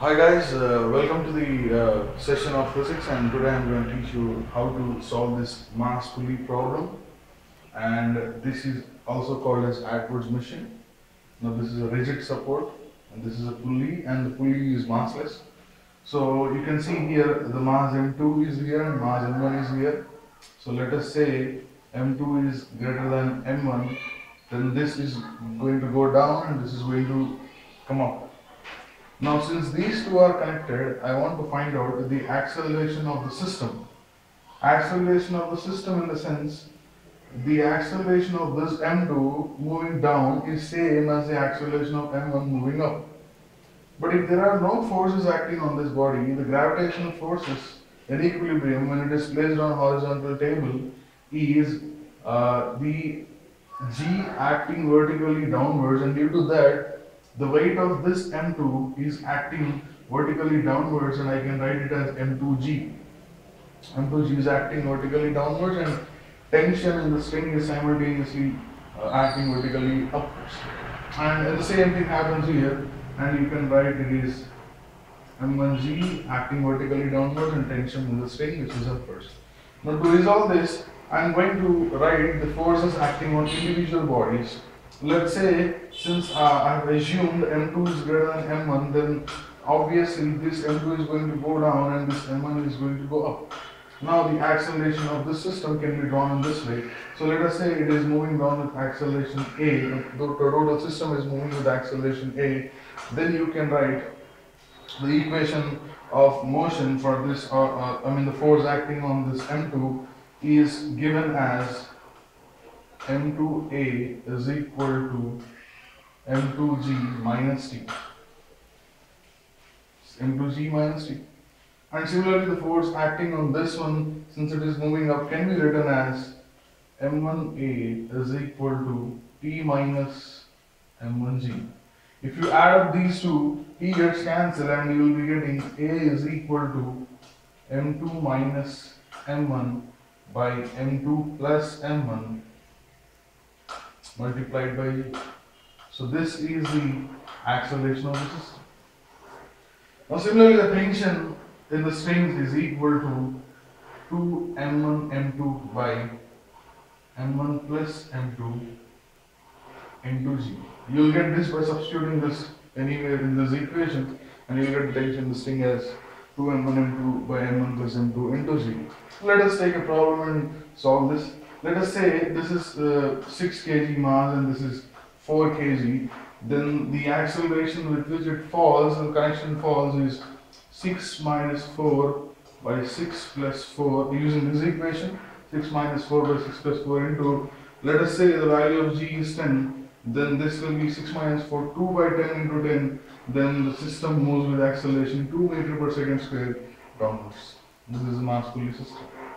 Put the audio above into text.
Hi guys, uh, welcome to the uh, session of physics and today I'm going to teach you how to solve this mass pulley problem and this is also called as Atwood's machine. Now this is a rigid support and this is a pulley and the pulley is massless. So you can see here the mass M2 is here and mass M1 is here. So let us say M2 is greater than M1 then this is going to go down and this is going to come up. Now since these two are connected, I want to find out the acceleration of the system. Acceleration of the system in the sense, the acceleration of this m2 moving down is same as the acceleration of m1 moving up. But if there are no forces acting on this body, the gravitational forces in equilibrium when it is placed on horizontal table is uh, the g acting vertically downwards and due to that the weight of this M2 is acting vertically downwards and I can write it as M2G. M2G is acting vertically downwards and tension in the string is simultaneously uh, acting vertically upwards. And the same thing happens here and you can write it is M1G acting vertically downwards and tension in the string which is upwards. Now to resolve this, I am going to write the forces acting on individual bodies let's say since uh, I have assumed M2 is greater than M1 then obviously this M2 is going to go down and this M1 is going to go up. Now the acceleration of the system can be drawn in this way. So let us say it is moving down with acceleration A, the total system is moving with acceleration A, then you can write the equation of motion for this, uh, uh, I mean the force acting on this M2 is given as m2a is equal to m2g minus t. m2g minus t. And similarly, the force acting on this one, since it is moving up, can be written as m1a is equal to t minus m1g. If you add up these two, t gets cancelled and you will be getting a is equal to m2 minus m1 by m2 plus m1 multiplied by. So this is the acceleration of the system. Now similarly the tension in the strings is equal to 2 m1 m2 by m1 plus m2 into g. You will get this by substituting this anywhere in this equation and you will get the tension in the string as 2 m1 m2 by m1 plus m2 into g. Let us take a problem and solve this let us say this is uh, 6 kg mass and this is 4 kg, then the acceleration with which it falls, the connection falls is 6 minus 4 by 6 plus 4 using this equation 6 minus 4 by 6 plus 4 into let us say the value of g is 10 then this will be 6 minus 4 2 by 10 into 10 then the system moves with acceleration 2 meter per second square downwards. This is a mass pulley system